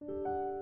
you